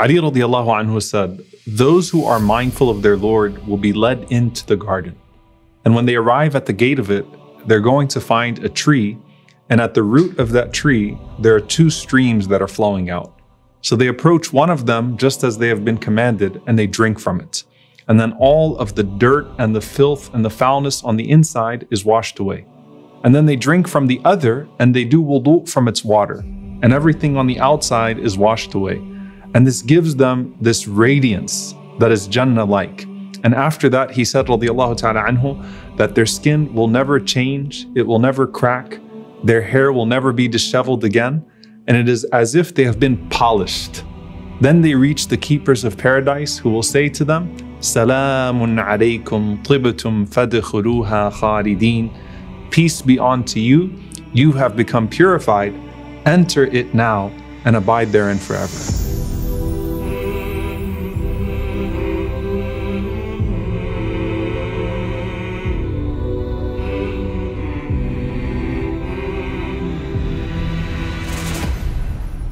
Ali radiallahu anhu said, Those who are mindful of their Lord will be led into the garden. And when they arrive at the gate of it, they're going to find a tree, and at the root of that tree, there are two streams that are flowing out. So they approach one of them just as they have been commanded, and they drink from it. And then all of the dirt and the filth and the foulness on the inside is washed away. And then they drink from the other, and they do wudu from its water, and everything on the outside is washed away. And this gives them this radiance that is Jannah like. And after that, he said, radiallahu ta'ala anhu, that their skin will never change, it will never crack, their hair will never be disheveled again, and it is as if they have been polished. Then they reach the keepers of paradise who will say to them, Salamun alaykum tibtum fadkhuluha khalidin. Peace be unto you, you have become purified, enter it now and abide therein forever.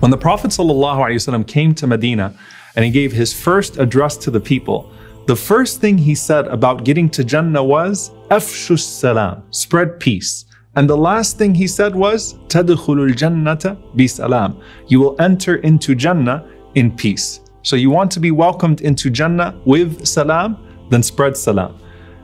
When the Prophet ﷺ came to Medina and he gave his first address to the people, the first thing he said about getting to Jannah was Afshu salam, spread peace. And the last thing he said was Tadkhulul jannata bi salam. You will enter into Jannah in peace. So you want to be welcomed into Jannah with salam, then spread salam.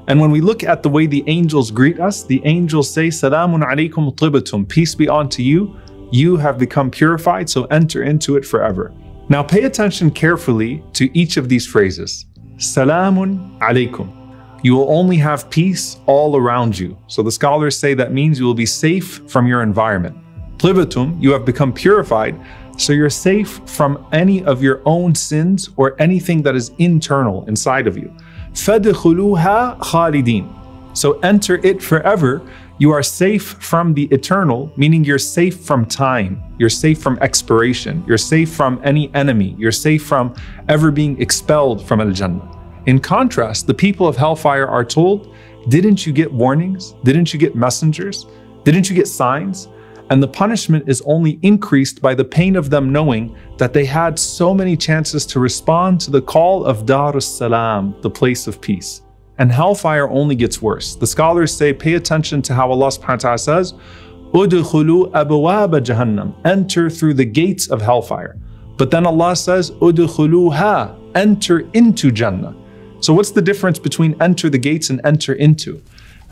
And when we look at the way the angels greet us, the angels say, Salamun alaykum tibatum, peace be unto you you have become purified, so enter into it forever. Now pay attention carefully to each of these phrases. Salamun alaykum. You will only have peace all around you. So the scholars say that means you will be safe from your environment. Tibtum, you have become purified, so you're safe from any of your own sins or anything that is internal inside of you. فَدْخُلُوهَا خَالِدِينَ So enter it forever you are safe from the eternal, meaning you're safe from time, you're safe from expiration, you're safe from any enemy, you're safe from ever being expelled from Al Jannah. In contrast, the people of hellfire are told, Didn't you get warnings? Didn't you get messengers? Didn't you get signs? And the punishment is only increased by the pain of them knowing that they had so many chances to respond to the call of Dar es Salam, the place of peace and hellfire only gets worse. The scholars say pay attention to how Allah subhanahu wa ta'ala says, Udkhulu abwaba jahannam, enter through the gates of hellfire. But then Allah says, Udkhuluha, enter into Jannah. So what's the difference between enter the gates and enter into?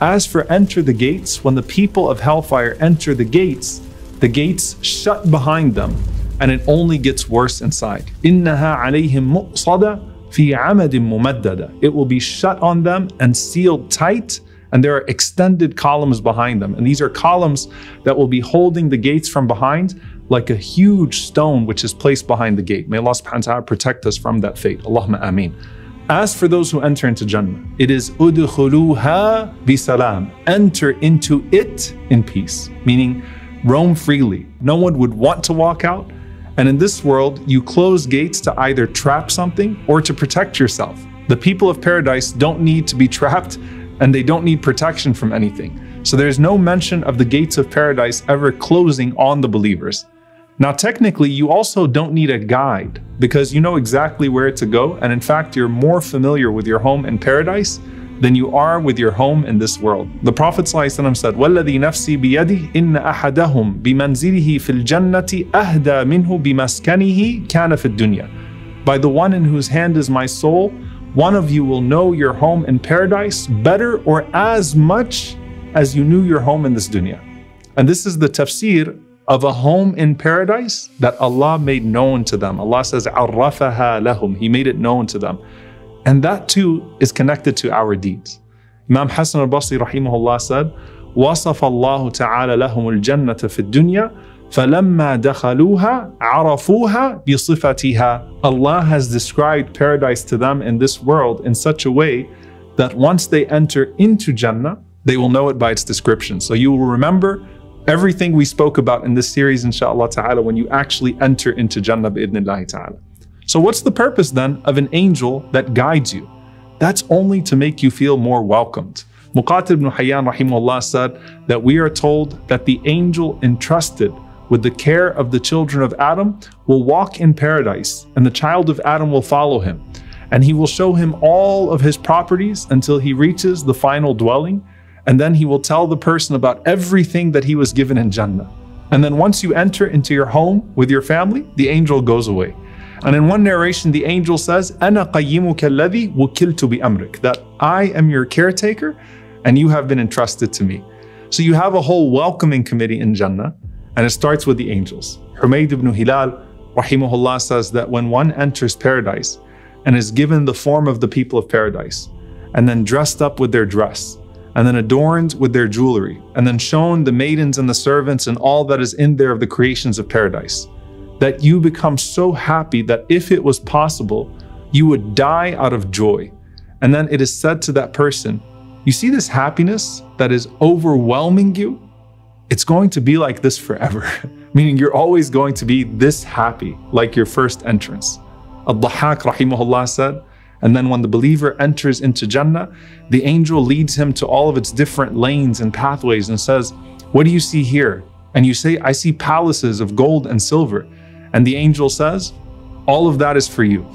As for enter the gates, when the people of hellfire enter the gates, the gates shut behind them, and it only gets worse inside. إنها عليهم muqsada, في عمد ممددة. It will be shut on them and sealed tight, and there are extended columns behind them. And these are columns that will be holding the gates from behind like a huge stone which is placed behind the gate. May Allah subhanahu wa ta'ala protect us from that fate. Allahumma ameen. As for those who enter into Jannah, it is udkhuluha bisalam. Enter into it in peace, meaning roam freely. No one would want to walk out, and in this world, you close gates to either trap something or to protect yourself. The people of paradise don't need to be trapped and they don't need protection from anything. So there's no mention of the gates of paradise ever closing on the believers. Now, technically, you also don't need a guide because you know exactly where to go. And in fact, you're more familiar with your home in paradise than you are with your home in this world. The Prophet ﷺ said, وَالَّذِي نَفْسِي بِيَدِهِ إِنَّ أَحَدَهُمْ بِمَنْزِلِهِ فِي الْجَنَّةِ أَهْدَى مِنْهُ بِمَسْكَنِهِ كَانَ فِي الدُّنْيَا By the one in whose hand is my soul, one of you will know your home in paradise better or as much as you knew your home in this dunya. And this is the tafsir of a home in paradise that Allah made known to them. Allah says, عَرَّفَهَا لَهُمْ He made it known to them. And that too is connected to our deeds. Imam Hassan al-Basri rahimahullah said, وصف الله تعالى لهم الجنة في الدنيا فلما دخلوها عرفوها بصفتها Allah has described paradise to them in this world in such a way that once they enter into Jannah, they will know it by its description. So you will remember everything we spoke about in this series, inshallah ta'ala, when you actually enter into Jannah bi'idnillahi ta'ala. So, what's the purpose then of an angel that guides you? That's only to make you feel more welcomed. Muqatil ibn Hayyan rahimahullah said that we are told that the angel entrusted with the care of the children of Adam, will walk in paradise, and the child of Adam will follow him. And he will show him all of his properties until he reaches the final dwelling, and then he will tell the person about everything that he was given in Jannah. And then once you enter into your home with your family, the angel goes away. And in one narration, the angel says, أَنَا قَيِّمُكَ الَّذِي وُكِلْتُ بِأَمْرِكَ That I am your caretaker and you have been entrusted to me. So you have a whole welcoming committee in Jannah, and it starts with the angels. Humayd ibn Hilal, rahimahullah, says that when one enters paradise and is given the form of the people of paradise, and then dressed up with their dress, and then adorned with their jewelry, and then shown the maidens and the servants and all that is in there of the creations of paradise, that you become so happy that if it was possible, you would die out of joy. And then it is said to that person, You see this happiness that is overwhelming you? It's going to be like this forever, meaning you're always going to be this happy, like your first entrance. Al-Dhahak rahimahullah said, and then when the believer enters into Jannah, the angel leads him to all of its different lanes and pathways and says, What do you see here? And you say, I see palaces of gold and silver. And the angel says, All of that is for you.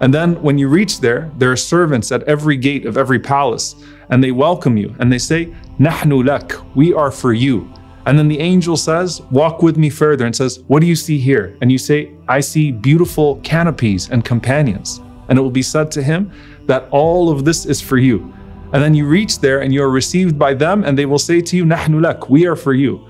And then when you reach there, there are servants at every gate of every palace, and they welcome you and they say, Nahnu lak, we are for you. And then the angel says, Walk with me further and says, What do you see here? And you say, I see beautiful canopies and companions and it will be said to him that all of this is for you. And then you reach there and you are received by them, and they will say to you, Nahnu lak, we are for you.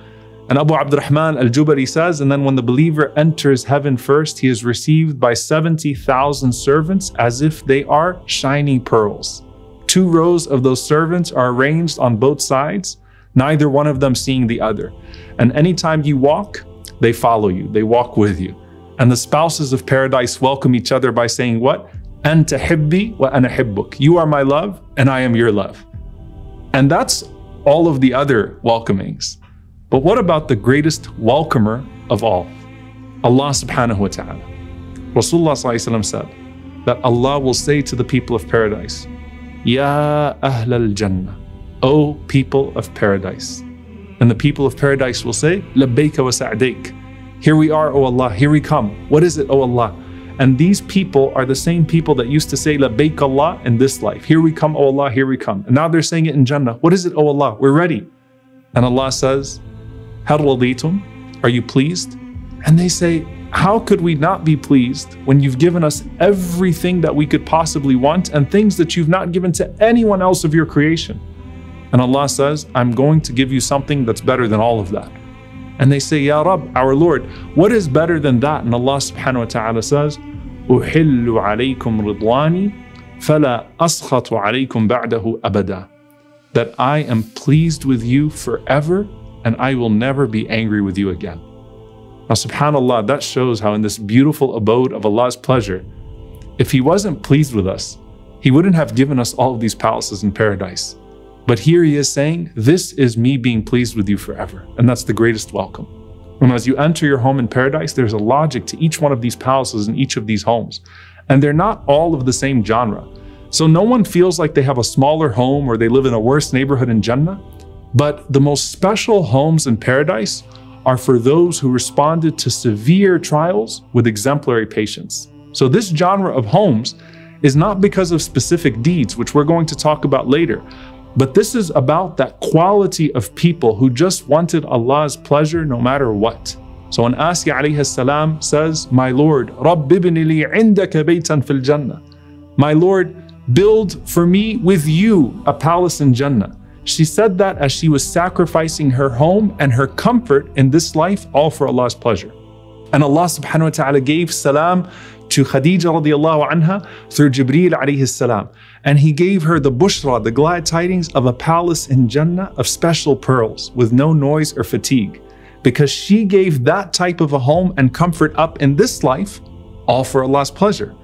And Abu Abdurrahman al-Jubari says, and then when the believer enters heaven first, he is received by 70,000 servants as if they are shiny pearls. Two rows of those servants are arranged on both sides, neither one of them seeing the other. And anytime you walk, they follow you, they walk with you. And the spouses of paradise welcome each other by saying what? Anta hibbi. You are my love and I am your love. And that's all of the other welcomings. But what about the greatest welcomer of all? Allah subhanahu wa ta'ala. Rasulullah said that Allah will say to the people of paradise, Ya Ahl al Jannah, O people of paradise. And the people of paradise will say, Labbaika wa sa'daik. Here we are, O Allah, here we come. What is it, O Allah? And these people are the same people that used to say, Labbaik Allah in this life. Here we come, O Allah, here we come. And now they're saying it in Jannah. What is it, O Allah? We're ready. And Allah says, Hal raditum, are you pleased? And they say, How could we not be pleased when you've given us everything that we could possibly want and things that you've not given to anyone else of your creation? And Allah says, I'm going to give you something that's better than all of that. And they say, Ya Rab, our Lord, what is better than that? And Allah subhanahu wa ta'ala says, أُحِلُّ عَلَيْكُمْ رِضْوَانِي فَلَا أَسْخَطُ عَلَيْكُمْ بَعْدَهُ أَبَدًا That I am pleased with you forever and I will never be angry with you again. Now, subhanAllah, that shows how in this beautiful abode of Allah's pleasure, if He wasn't pleased with us, He wouldn't have given us all of these palaces in paradise. But here He is saying, This is me being pleased with you forever. And that's the greatest welcome. And as you enter your home in paradise, there's a logic to each one of these palaces and each of these homes. And they're not all of the same genre. So no one feels like they have a smaller home or they live in a worse neighborhood in Jannah. But the most special homes in paradise are for those who responded to severe trials with exemplary patience. So this genre of homes is not because of specific deeds, which we're going to talk about later, but this is about that quality of people who just wanted Allah's pleasure no matter what. So when Asya alayhi salam says, My Lord, Rabbibni li indaka baytan fil Jannah. My Lord, build for me with you a palace in Jannah. She said that as she was sacrificing her home and her comfort in this life, all for Allah's pleasure. And Allah subhanahu wa ta'ala gave salam to Khadija radiallahu anha through Jibreel alayhi salam. And he gave her the bushra, the glad tidings of a palace in Jannah of special pearls with no noise or fatigue. Because she gave that type of a home and comfort up in this life, all for Allah's pleasure.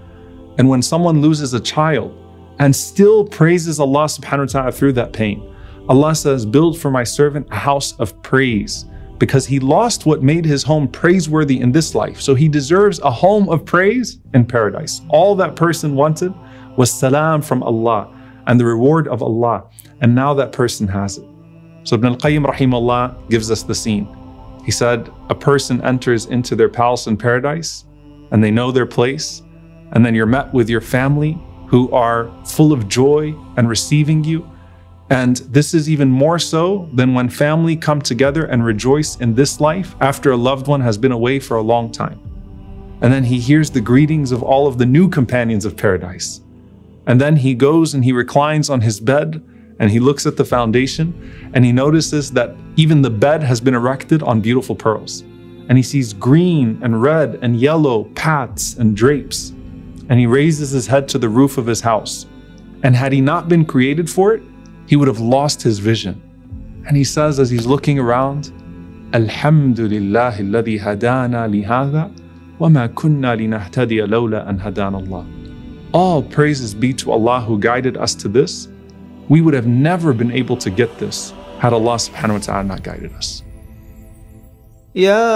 And when someone loses a child and still praises Allah subhanahu wa ta'ala through that pain, Allah says, Build for my servant a house of praise because he lost what made his home praiseworthy in this life. So he deserves a home of praise in paradise. All that person wanted was salam from Allah and the reward of Allah. And now that person has it. So Ibn al-Qayyim rahimahullah gives us the scene. He said, A person enters into their palace in paradise and they know their place, and then you're met with your family who are full of joy and receiving you. And this is even more so than when family come together and rejoice in this life after a loved one has been away for a long time. And then he hears the greetings of all of the new companions of paradise. And then he goes and he reclines on his bed and he looks at the foundation and he notices that even the bed has been erected on beautiful pearls. And he sees green and red and yellow pats and drapes. And he raises his head to the roof of his house. And had he not been created for it, he would have lost his vision. And he says as he's looking around, Alhamdulillah alladhi hadana lihada wa ma kunna linahtadiya lawla an hadana Allah. All praises be to Allah who guided us to this. We would have never been able to get this had Allah subhanahu wa ta'ala not guided us. يا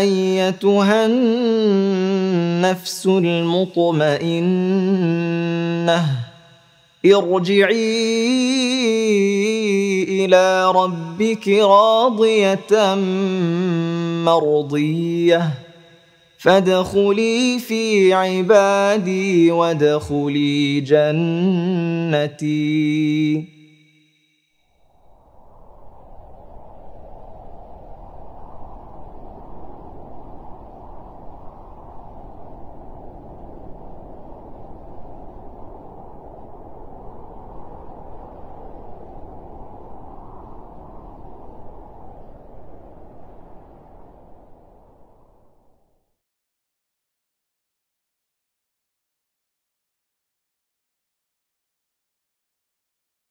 ايتها النفس المطمئنه ارجعي إلى ربك راضية مرضية. فادخلي في عبادي وادخلي جنتي.